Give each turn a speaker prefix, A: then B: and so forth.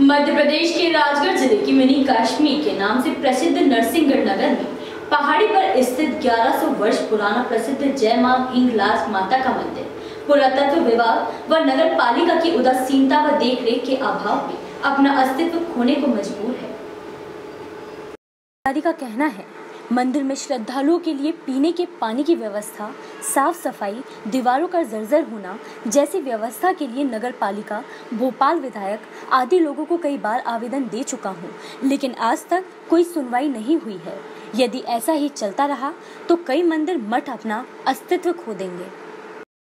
A: मध्य प्रदेश के राजगढ़ ज़िले की मिनी काश्मीर के नाम से प्रसिद्ध नरसिंहगढ़ नगर में पहाड़ी पर स्थित 1100 वर्ष पुराना प्रसिद्ध जय माँ इंगलास माता का मंदिर, पुरातत्व विभाग व नगर पालिका की उदासीनता व देखरेख के अभाव में अपना अस्तित्व खोने को मजबूर है।
B: का कहना है मंदिर में श्रद्धालुओं के लिए पीने के पानी की व्यवस्था, साफ़ सफ़ाई, दीवारों का जर्जर होना जैसी व्यवस्था के लिए नगर पालिका भोपाल विधायक आदि लोगों को कई बार आवेदन दे चुका हूँ, लेकिन आज तक कोई सुनवाई नहीं हुई है। यदि ऐसा ही चलता रहा तो कई मंदिर मठ अपना अस्तित्व खो देंगे।